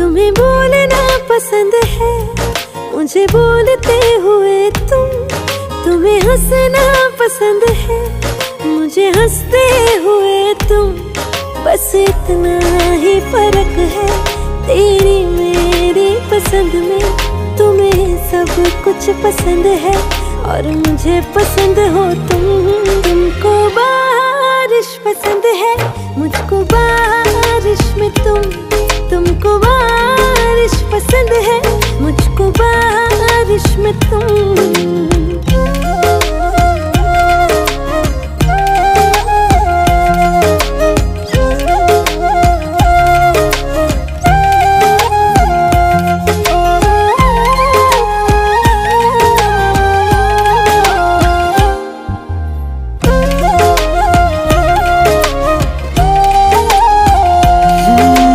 तुम्हें बोलना पसंद है। मुझे बोलते हुए तुम तुम्हें हंसना पसंद है। मुझे हँसते हुए तुम बस इतना ही फ़र्क है। तेरी मेरी पसंद में तुम्हें सब कुछ पसंद है। और मुझे पसंद हो तुम, तुमको बारिश पसंद है। मुझको बारिश बारिश